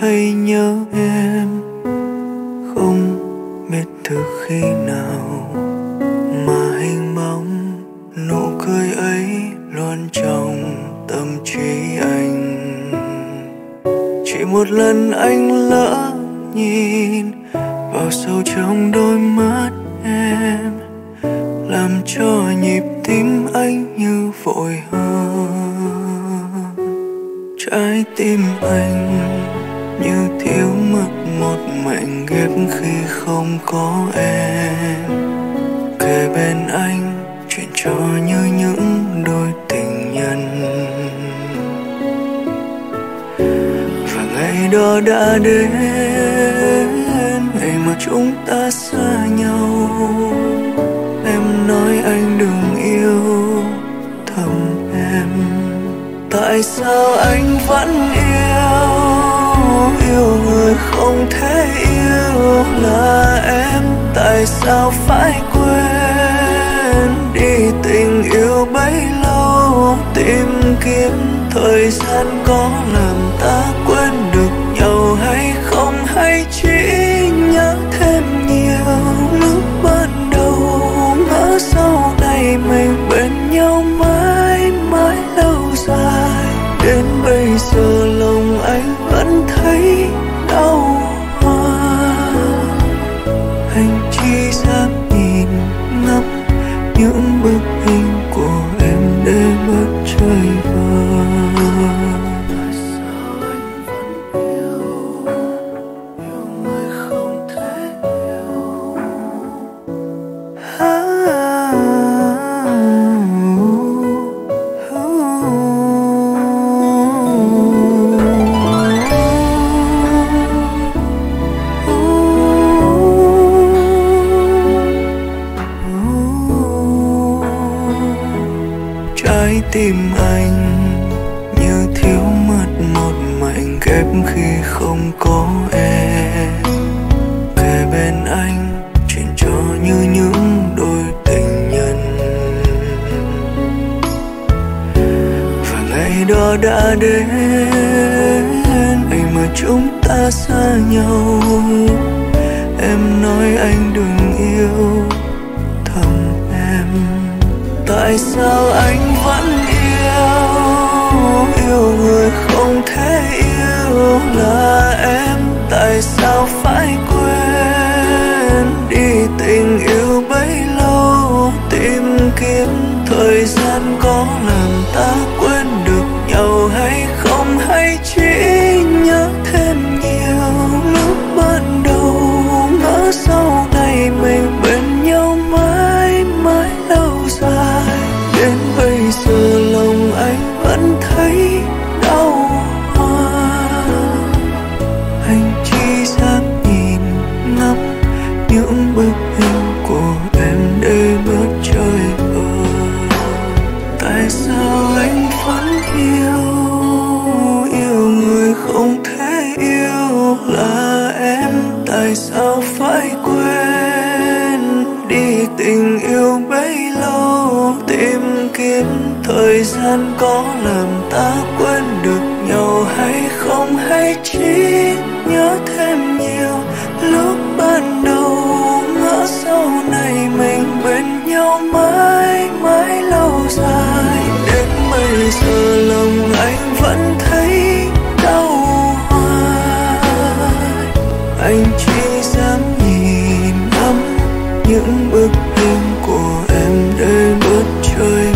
thấy nhớ em không biết từ khi nào mà hình bóng nụ cười ấy luôn trong tâm trí anh. Chỉ một lần anh lỡ nhìn vào sâu trong đôi mắt em, làm cho nhịp tim anh như vội hơn. Trái tim anh như thiếu mất một mảnh ghép khi không có em. Kề bên anh chuyện trò như những đôi tình nhân. Và ngày đó đã đến, ngày mà chúng ta xa nhau. Em nói anh đừng yêu thầm em. Tại sao anh vẫn yêu yêu người không thể yêu là em tại sao phải quên đi tình yêu bấy lâu, tìm kiếm thời gian có làm ta quên. Thấy đau hoa. Anh chỉ dám nhìn ngắm những trái tim anh như thiếu mất một mảnh ghép khi không có em. Kề bên anh, chuyện trò như những đôi tình nhân. Và ngày đó đã đến ngày mà chúng ta xa nhau. Em nói anh đừng yêu thầm em. Tại sao anh người không thể yêu là em. Tại sao phải quên đi tình yêu bấy lâu? Tìm kiếm thời gian có làm ta quên được bức hình của em để bớt chơi vơi tại sao anh vẫn yêu yêu người không thể yêu? Là em, tại sao phải quên? Đi tình yêu bấy lâu, tìm kiếm thời gian có làm ta quên được nhau hay không? Hay chỉ nhớ thêm nhiều những bức hình của em để mất chơi